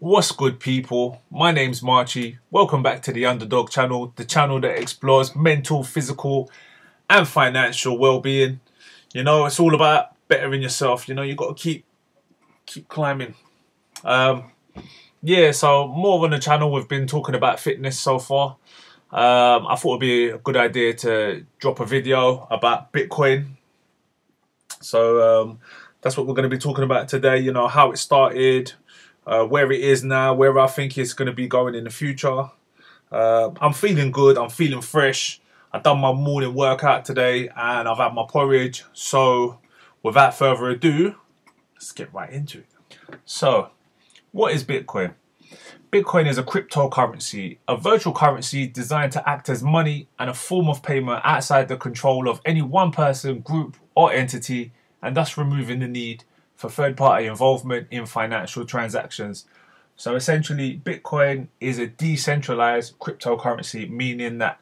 What's good, people? My name's Marchie. Welcome back to the Underdog channel, the channel that explores mental, physical, and financial well-being. You know, it's all about bettering yourself. You know, you got to keep keep climbing. Um, yeah, so more on the channel, we've been talking about fitness so far. Um, I thought it'd be a good idea to drop a video about Bitcoin. So um, that's what we're going to be talking about today. You know, how it started, uh, where it is now, where I think it's going to be going in the future. Uh, I'm feeling good. I'm feeling fresh. I've done my morning workout today and I've had my porridge. So without further ado, let's get right into it. So, what is Bitcoin? Bitcoin is a cryptocurrency, a virtual currency designed to act as money and a form of payment outside the control of any one person, group, or entity, and thus removing the need for third party involvement in financial transactions. So essentially, Bitcoin is a decentralized cryptocurrency, meaning that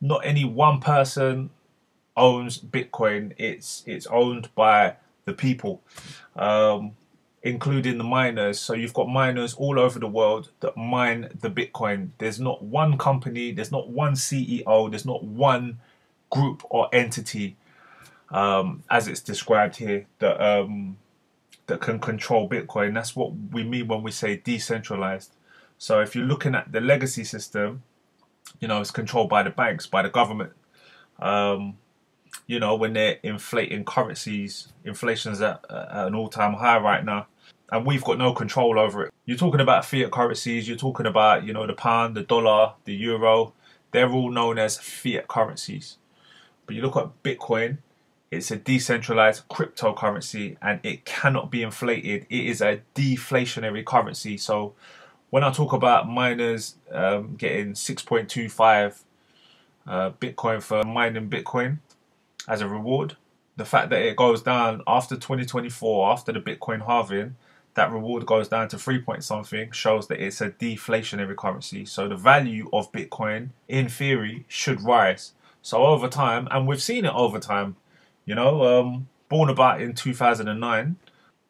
not any one person owns Bitcoin. It's it's owned by the people, um, including the miners. So you've got miners all over the world that mine the Bitcoin. There's not one company. There's not one CEO. There's not one group or entity, um, as it's described here, that um, that can control Bitcoin. That's what we mean when we say decentralized. So if you're looking at the legacy system, you know, it's controlled by the banks, by the government. Um, you know, when they're inflating currencies, inflation's at, at an all-time high right now, and we've got no control over it. You're talking about fiat currencies, you're talking about, you know, the pound, the dollar, the euro, they're all known as fiat currencies. But you look at Bitcoin, it's a decentralized cryptocurrency and it cannot be inflated. It is a deflationary currency. So when I talk about miners um, getting 6.25 uh, Bitcoin for mining Bitcoin as a reward, the fact that it goes down after 2024, after the Bitcoin halving, that reward goes down to 3 point something shows that it's a deflationary currency. So the value of Bitcoin, in theory, should rise. So over time, and we've seen it over time, you know, um, born about in 2009,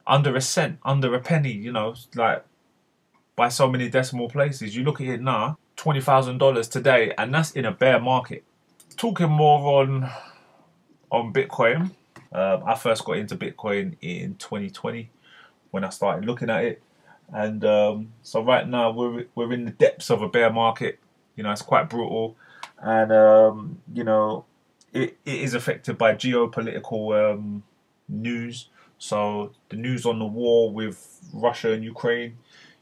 under a cent, under a penny, you know, like by so many decimal places. You look at it now, $20,000 today, and that's in a bear market. Talking more on on Bitcoin, um, I first got into Bitcoin in 2020 when I started looking at it. And um, so right now we're we're in the depths of a bear market. You know, it's quite brutal, and um, you know, it, it is affected by geopolitical um, news. So the news on the war with Russia and Ukraine,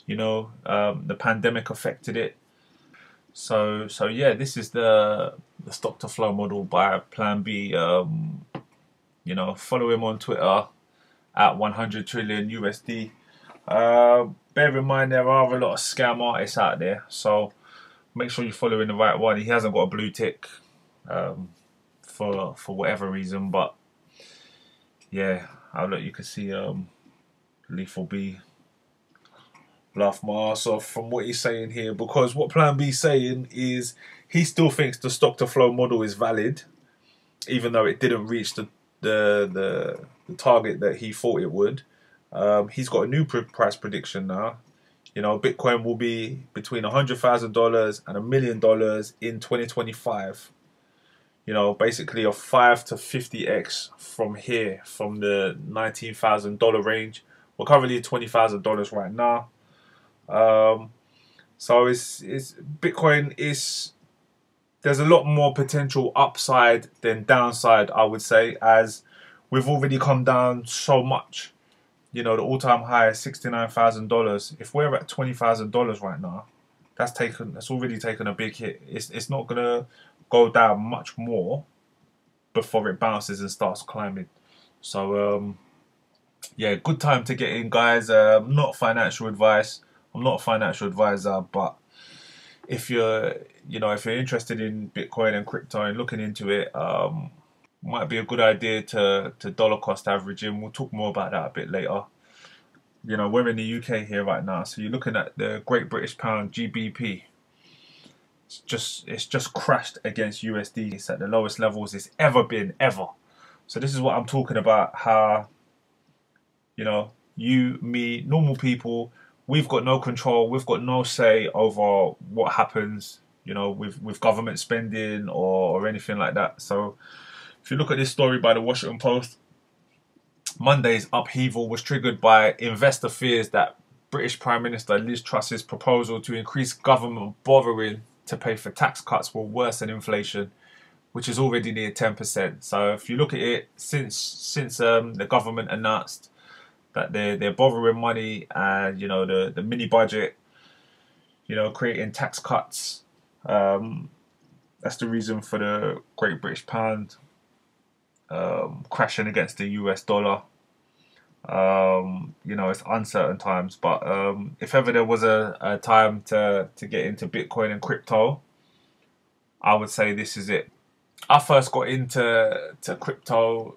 you know, um, the pandemic affected it. So so yeah, this is the the stock to flow model by Plan B. Um, you know, follow him on Twitter at 100 trillion USD. Uh, bear in mind there are a lot of scam artists out there, so make sure you're following the right one. He hasn't got a blue tick. Um, for for whatever reason. But yeah, I look. You can see um, Lethal B laugh my ass off from what he's saying here because what Plan B's saying is he still thinks the stock to flow model is valid, even though it didn't reach the the the, the target that he thought it would. Um, he's got a new price prediction now. You know, Bitcoin will be between a hundred thousand dollars and a million dollars in 2025 you know, basically a 5 to 50x from here, from the $19,000 range. We're currently $20,000 right now. Um, so it's, it's Bitcoin is, there's a lot more potential upside than downside, I would say, as we've already come down so much. You know, the all-time high is $69,000. If we're at $20,000 right now, that's taken, that's already taken a big hit. It's, it's not going to go down much more before it bounces and starts climbing. So um, yeah, good time to get in, guys. Um, not financial advice. I'm not a financial advisor, but if you're you know if you're interested in Bitcoin and crypto and looking into it, um, might be a good idea to to dollar cost averaging. We'll talk more about that a bit later. You know, we're in the UK here right now, so you're looking at the Great British Pound GBP. It's just it's just crashed against USD. It's at the lowest levels it's ever been ever. So this is what I'm talking about. How you know you, me, normal people, we've got no control. We've got no say over what happens. You know, with with government spending or, or anything like that. So, if you look at this story by the Washington Post, Monday's upheaval was triggered by investor fears that British Prime Minister Liz Truss's proposal to increase government borrowing to pay for tax cuts will worsen inflation, which is already near 10%. So if you look at it, since since um, the government announced that they're they're borrowing money and you know the the mini budget, you know creating tax cuts, um, that's the reason for the Great British Pound um, crashing against the US dollar. Um, you know, it's uncertain times, but um, if ever there was a, a time to, to get into Bitcoin and crypto, I would say this is it. I first got into to crypto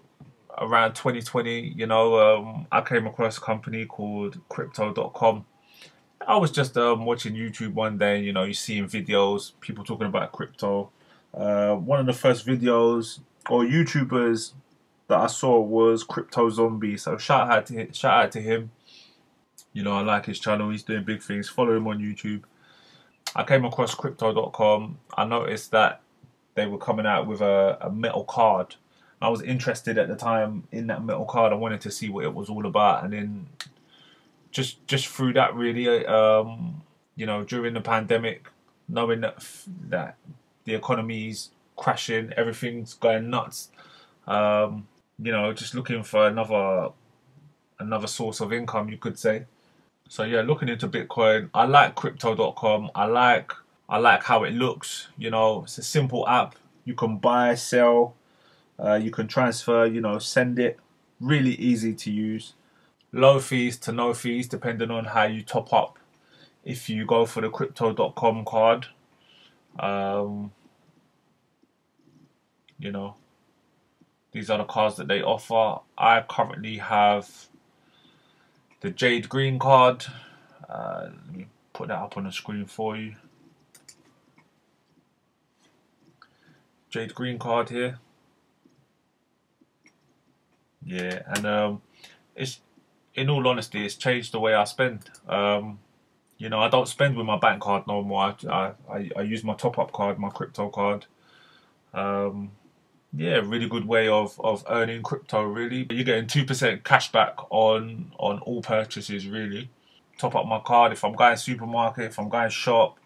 around 2020. You know, um, I came across a company called Crypto.com. I was just um, watching YouTube one day. You know, you're seeing videos, people talking about crypto. Uh, one of the first videos or YouTubers that I saw was Crypto Zombie. So shout out to shout out to him. You know, I like his channel. He's doing big things. Follow him on YouTube. I came across Crypto.com. I noticed that they were coming out with a, a metal card. I was interested at the time in that metal card. I wanted to see what it was all about, and then just just through that, really, um, you know, during the pandemic, knowing that that the economy's crashing, everything's going nuts. Um, you know, just looking for another another source of income, you could say. So yeah, looking into Bitcoin, I like crypto.com. I like I like how it looks. You know, it's a simple app. You can buy, sell, uh, you can transfer, you know, send it. Really easy to use. Low fees to no fees, depending on how you top up. If you go for the crypto.com card, um, you know, these are the cards that they offer. I currently have the Jade Green card. Uh, let me put that up on the screen for you. Jade Green card here. Yeah, and um, it's in all honesty, it's changed the way I spend. Um, you know, I don't spend with my bank card no more. I I, I use my top up card, my crypto card. Um, yeah, really good way of, of earning crypto. Really, you're getting two percent cash back on on all purchases. Really, top up my card if I'm going supermarket, if I'm going shop,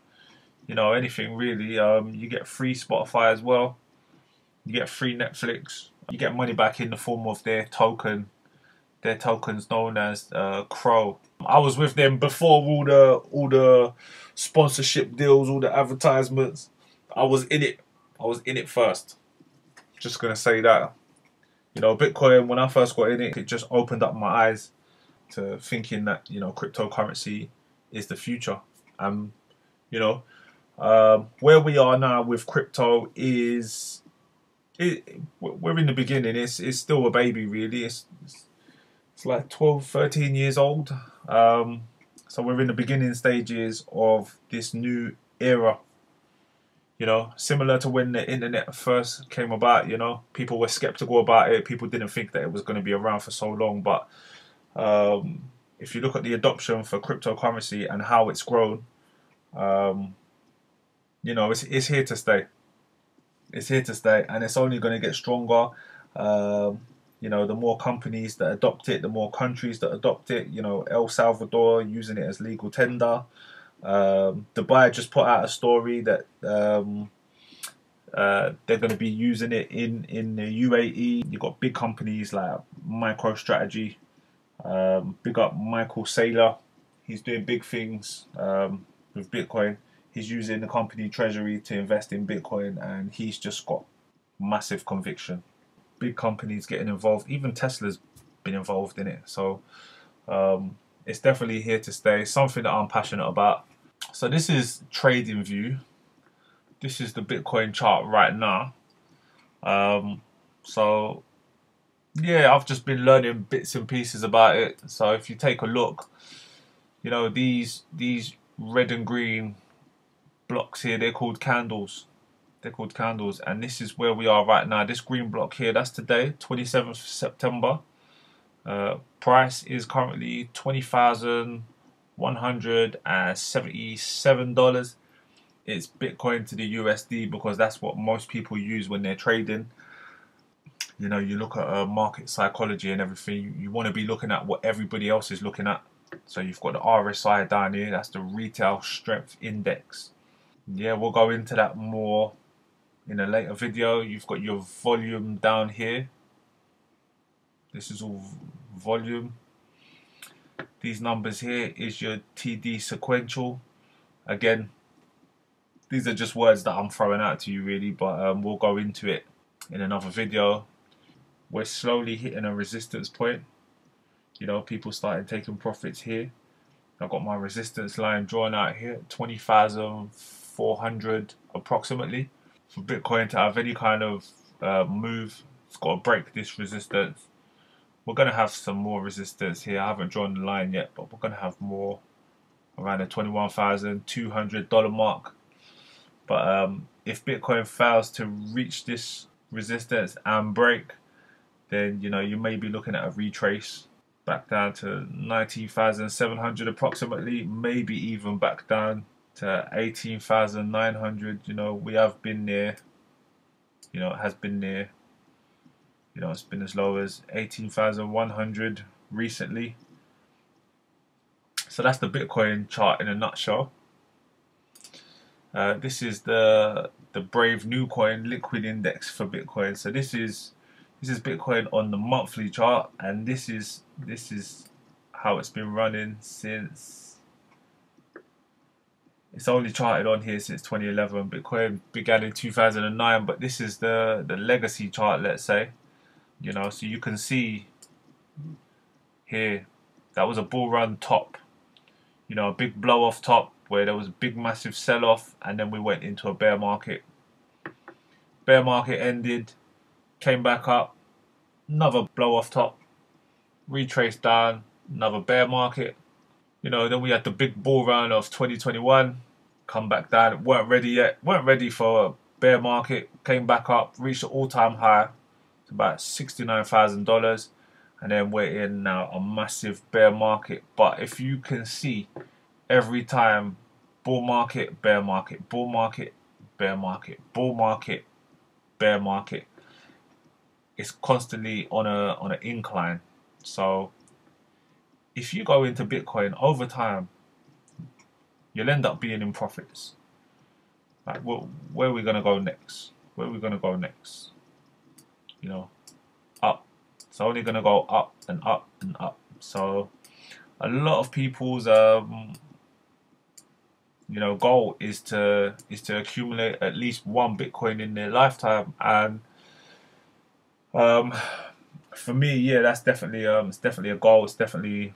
you know anything really. Um, you get free Spotify as well. You get free Netflix. You get money back in the form of their token. Their tokens known as uh, CRO. I was with them before all the all the sponsorship deals, all the advertisements. I was in it. I was in it first. Just gonna say that. You know, Bitcoin, when I first got in it, it just opened up my eyes to thinking that, you know, cryptocurrency is the future. Um, you know, um, where we are now with crypto is it, we're in the beginning. It's it's still a baby, really. It's it's, it's like 12, 13 years old. Um, so we're in the beginning stages of this new era you know, similar to when the internet first came about, you know, people were skeptical about it. People didn't think that it was going to be around for so long. But um, if you look at the adoption for cryptocurrency and how it's grown, um, you know, it's, it's here to stay. It's here to stay and it's only going to get stronger. Um, you know, the more companies that adopt it, the more countries that adopt it. You know, El Salvador using it as legal tender. Um, Dubai just put out a story that um, uh, they're going to be using it in in the UAE. You've got big companies like MicroStrategy. Um, big up Michael Saylor. He's doing big things um, with Bitcoin. He's using the company treasury to invest in Bitcoin, and he's just got massive conviction. Big companies getting involved. Even Tesla's been involved in it. So um, it's definitely here to stay. Something that I'm passionate about. So this is TradingView. This is the Bitcoin chart right now. Um, so yeah, I've just been learning bits and pieces about it. So if you take a look, you know these these red and green blocks here, they're called candles. They're called candles, and this is where we are right now. This green block here, that's today, 27th September. Uh, price is currently twenty thousand $177. It's Bitcoin to the USD because that's what most people use when they're trading. You know, you look at uh, market psychology and everything, you, you want to be looking at what everybody else is looking at. So you've got the RSI down here, that's the Retail Strength Index. Yeah, we'll go into that more in a later video. You've got your volume down here. This is all volume. These numbers here is your TD sequential. Again, these are just words that I'm throwing out to you really, but um, we'll go into it in another video. We're slowly hitting a resistance point. You know, people started taking profits here. I've got my resistance line drawn out here, 20,400 approximately. For Bitcoin to have any kind of uh, move, it's got to break this resistance we're going to have some more resistance here. I haven't drawn the line yet, but we're going to have more around the $21,200 mark. But um, if Bitcoin fails to reach this resistance and break, then you know you may be looking at a retrace back down to 19,700 approximately, maybe even back down to 18,900. You know, we have been there. You know, it has been there you know, it's been as low as 18,100 recently. So that's the Bitcoin chart in a nutshell. Uh, this is the the Brave New Coin liquid index for Bitcoin. So this is this is Bitcoin on the monthly chart, and this is this is how it's been running since. It's only charted on here since 2011. Bitcoin began in 2009, but this is the the legacy chart, let's say you know so you can see here that was a bull run top you know a big blow off top where there was a big massive sell off and then we went into a bear market. Bear market ended came back up another blow off top retraced down another bear market. You know then we had the big bull run of 2021 come back down weren't ready yet weren't ready for a bear market came back up reached an all-time high it's about $69,000 and then we're in now a massive bear market. But if you can see every time bull market bear market bull market bear market bull market bear market it's constantly on a on an incline. So if you go into bitcoin over time you'll end up being in profits. Like where are we going to go next? Where are we going to go next you know, up. It's only going to go up and up and up. So a lot of people's um, you know goal is to is to accumulate at least one Bitcoin in their lifetime, and um, for me, yeah, that's definitely um, it's definitely a goal. It's definitely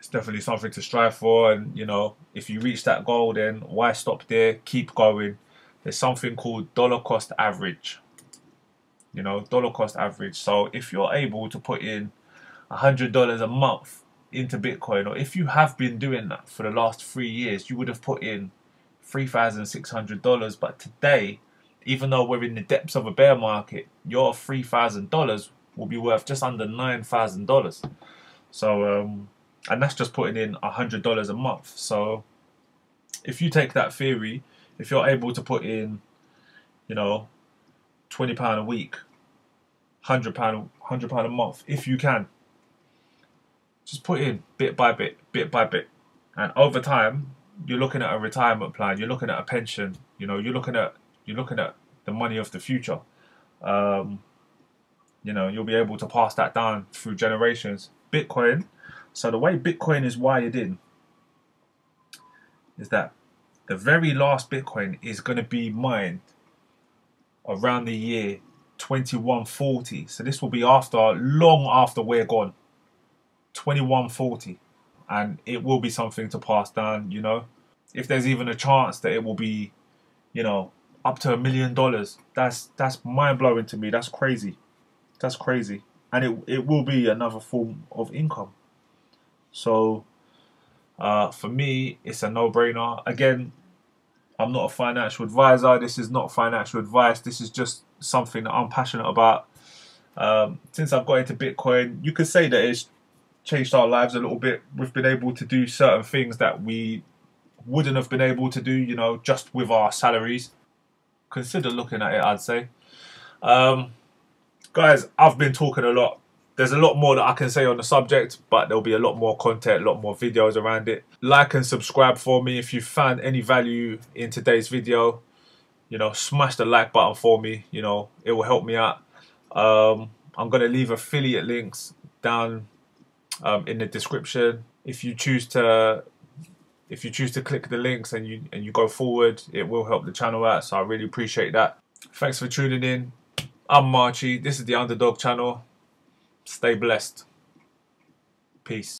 it's definitely something to strive for, and you know, if you reach that goal, then why stop there? Keep going. There's something called dollar cost average you know, dollar cost average. So if you're able to put in $100 a month into Bitcoin, or if you have been doing that for the last three years, you would have put in $3,600. But today, even though we're in the depths of a bear market, your $3,000 will be worth just under $9,000. So, um, and that's just putting in $100 a month. So, if you take that theory, if you're able to put in, you know, £20 a week hundred pound, hundred pound a month if you can. Just put in bit by bit, bit by bit, and over time, you're looking at a retirement plan. You're looking at a pension. You know, you're looking at you're looking at the money of the future. Um, you know, you'll be able to pass that down through generations. Bitcoin. So the way Bitcoin is wired in is that the very last Bitcoin is going to be mined around the year 2140. So this will be after long after we're gone. 2140. And it will be something to pass down, you know. If there's even a chance that it will be, you know, up to a million dollars, that's that's mind blowing to me. That's crazy. That's crazy. And it it will be another form of income. So uh, for me, it's a no-brainer. Again, I'm not a financial advisor. This is not financial advice. This is just something that I'm passionate about. Um, since I've got into Bitcoin, you could say that it's changed our lives a little bit. We've been able to do certain things that we wouldn't have been able to do, you know, just with our salaries. Consider looking at it, I'd say. Um, guys, I've been talking a lot. There's a lot more that I can say on the subject, but there'll be a lot more content, a lot more videos around it. Like and subscribe for me if you found any value in today's video. You know, smash the like button for me. You know, it will help me out. Um, I'm going to leave affiliate links down um, in the description. If you choose to if you choose to click the links and you and you go forward, it will help the channel out. So I really appreciate that. Thanks for tuning in. I'm Marchie. This is the Underdog channel. Stay blessed. Peace.